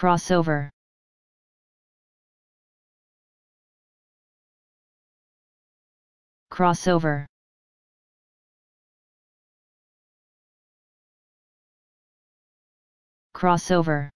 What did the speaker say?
crossover. Crossover. Crossover.